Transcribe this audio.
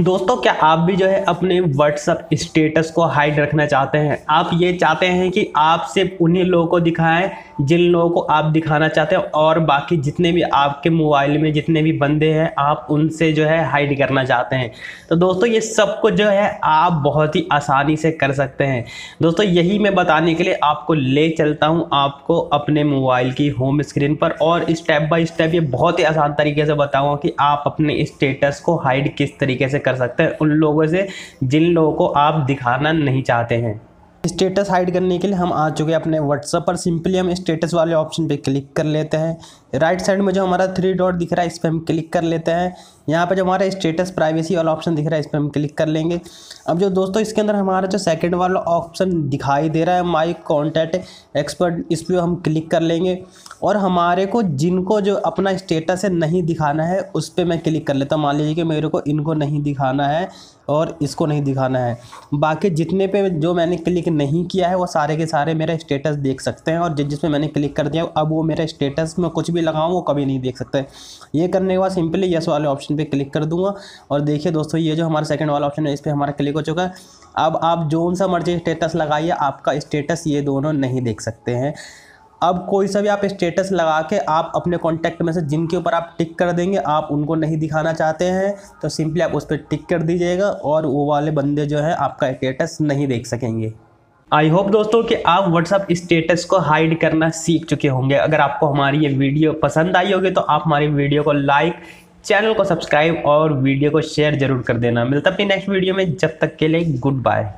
दोस्तों, क्या आप भी जो है अपने व्हाट्सअप स्टेटस को हाइड रखना चाहते हैं? आप ये चाहते हैं कि आप सिर्फ़ उन्हीं लोगों को दिखाएँ जिन लोगों को आप दिखाना चाहते हैं और बाकी जितने भी आपके मोबाइल में जितने भी बंदे हैं, आप उनसे जो है हाइड करना चाहते हैं। तो दोस्तों, ये सब कुछ जो है आप बहुत ही आसानी से कर सकते हैं। दोस्तों, यही मैं बताने के लिए आपको ले चलता हूँ आपको अपने मोबाइल की होम स्क्रीन पर और स्टेप बाय स्टेप ये बहुत ही आसान तरीके से बताऊँगा कि आप अपने स्टेटस को हाइड किस तरीके से कर सकते हैं। उन लोगों से जिन लोगों को आप दिखाना नहीं चाहते हैं। स्टेटस हाइड करने के लिए हम आ चुके हैं अपने व्हाट्सअप पर। सिंपली हम स्टेटस वाले ऑप्शन पे क्लिक कर लेते हैं। राइट साइड में जो हमारा थ्री डॉट दिख रहा है, इस पर हम क्लिक कर लेते हैं। यहाँ पर जो हमारा स्टेटस प्राइवेसी वाला ऑप्शन दिख रहा है, इस पर हम क्लिक कर लेंगे। अब जो दोस्तों, इसके अंदर हमारा जो सेकंड वाला ऑप्शन दिखाई दे रहा है माई कॉन्टैक्ट एक्सपर्ट इस पर हम क्लिक कर लेंगे। और हमारे को जिनको जो अपना स्टेटस है नहीं दिखाना है, उस पर मैं क्लिक कर लेता हूँ। मान लीजिए कि मेरे को इनको नहीं दिखाना है और इसको नहीं दिखाना है। बाकी जितने पे जो मैंने क्लिक नहीं किया है, वो सारे के सारे मेरा स्टेटस देख सकते हैं और जिस जिस जिसमें मैंने क्लिक कर दिया, अब वो मेरा स्टेटस में कुछ भी लगाऊँ, वो कभी नहीं देख सकते। ये करने के बाद सिंपली यस वाले ऑप्शन पर क्लिक कर दूँगा। और देखिए दोस्तों, ये जो हमारा सेकेंड वाला ऑप्शन है, इस पर हमारा क्लिक हो चुका है। अब आप जो सा मर्ज़ी स्टेटस लगाइए, आपका स्टेटस ये दोनों नहीं देख सकते हैं। अब कोई सा भी आप स्टेटस लगा के आप अपने कॉन्टैक्ट में से जिनके ऊपर आप टिक कर देंगे, आप उनको नहीं दिखाना चाहते हैं तो सिंपली आप उस पर टिक कर दीजिएगा और वो वाले बंदे जो है आपका स्टेटस नहीं देख सकेंगे। आई होप दोस्तों कि आप व्हाट्सअप स्टेटस को हाइड करना सीख चुके होंगे। अगर आपको हमारी ये वीडियो पसंद आई होगी तो आप हमारी वीडियो को लाइक चैनल को सब्सक्राइब और वीडियो को शेयर ज़रूर कर देना। मिलता अपनी नेक्स्ट वीडियो में। जब तक के लिए गुड बाय